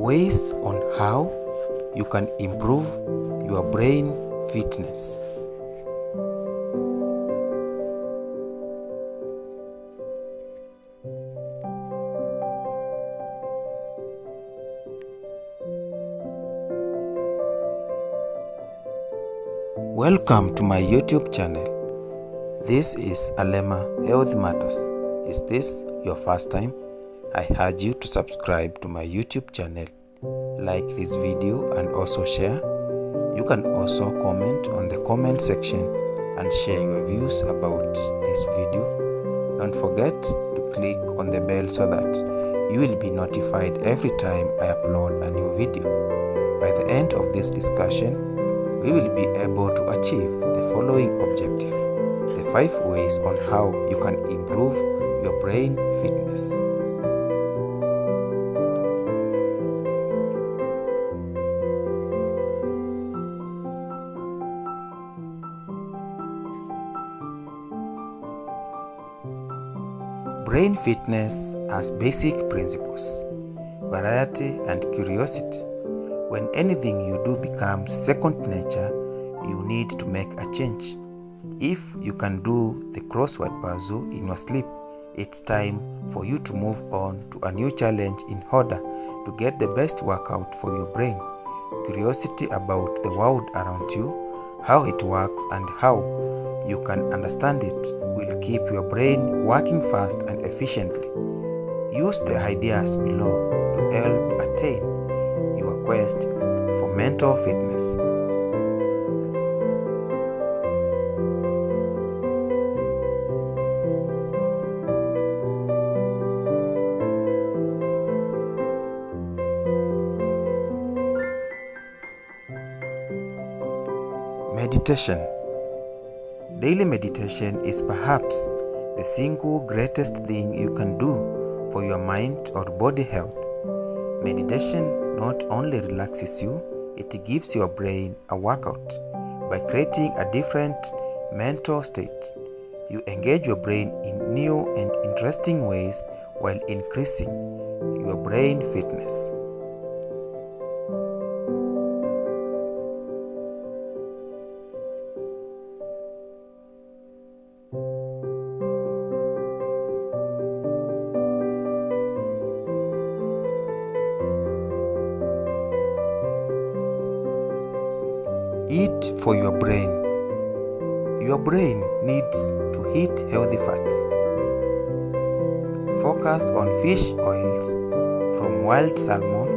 ways on how you can improve your brain fitness. Welcome to my YouTube channel. This is Alema Health Matters. Is this your first time? I urge you to subscribe to my YouTube channel, like this video and also share. You can also comment on the comment section and share your views about this video. Don't forget to click on the bell so that you will be notified every time I upload a new video. By the end of this discussion, we will be able to achieve the following objective the five ways on how you can improve your brain fitness. Brain fitness has basic principles variety and curiosity. When anything you do becomes second nature, you need to make a change. If you can do the crossword puzzle in your sleep, it's time for you to move on to a new challenge in order to get the best workout for your brain. Curiosity about the world around you, how it works, and how you can understand it will keep your brain working fast and efficiently. Use the ideas below to help attain your quest for mental fitness. Meditation Daily meditation is perhaps the single greatest thing you can do for your mind or body health. Meditation not only relaxes you, it gives your brain a workout. By creating a different mental state, you engage your brain in new and interesting ways while increasing your brain fitness. Eat for your brain. Your brain needs to eat healthy fats. Focus on fish oils from wild salmon,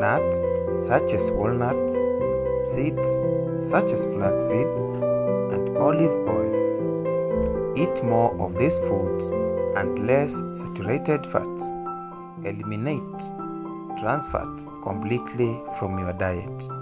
nuts such as walnuts, seeds such as flax seeds, and olive oil. Eat more of these foods and less saturated fats. Eliminate trans fats completely from your diet.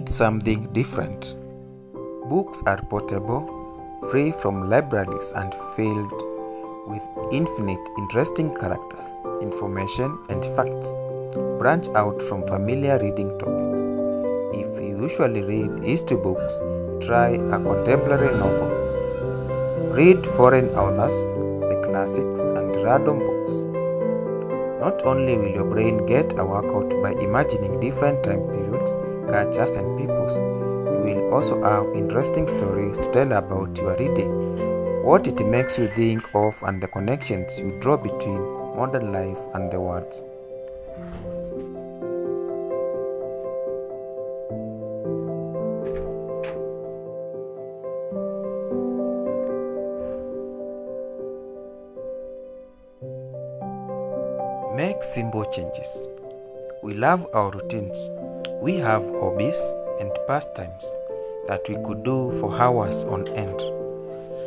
Read something different. Books are portable, free from libraries, and filled with infinite interesting characters, information, and facts. Branch out from familiar reading topics. If you usually read history books, try a contemporary novel. Read foreign authors, the classics, and random books. Not only will your brain get a workout by imagining different time periods, cultures, and peoples, you will also have interesting stories to tell about your reading, what it makes you think of, and the connections you draw between modern life and the words. Make simple changes. We love our routines. We have hobbies and pastimes that we could do for hours on end.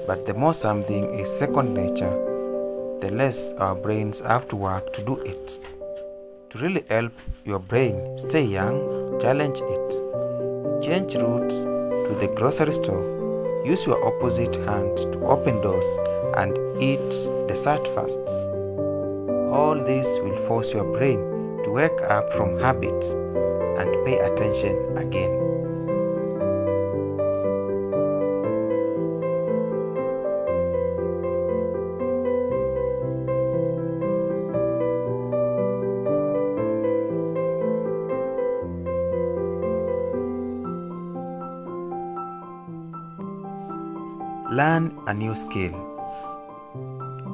But the more something is second nature, the less our brains have to work to do it. To really help your brain stay young, challenge it. Change routes to the grocery store. Use your opposite hand to open doors and eat dessert first. All this will force your brain to wake up from habits and pay attention again. Learn a new skill.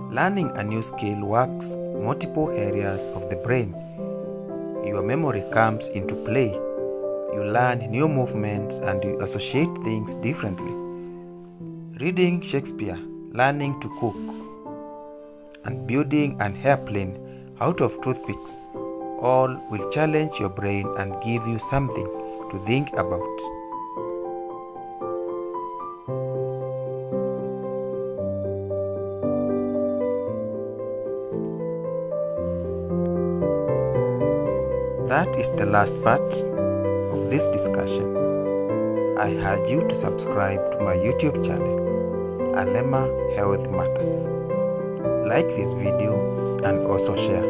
Learning a new skill works multiple areas of the brain. Your memory comes into play. You learn new movements and you associate things differently. Reading Shakespeare, learning to cook, and building an airplane out of toothpicks all will challenge your brain and give you something to think about. That is the last part of this discussion. I urge you to subscribe to my YouTube channel, Alema Health Matters. Like this video and also share.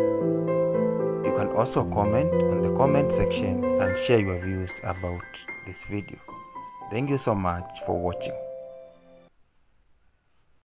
You can also comment on the comment section and share your views about this video. Thank you so much for watching.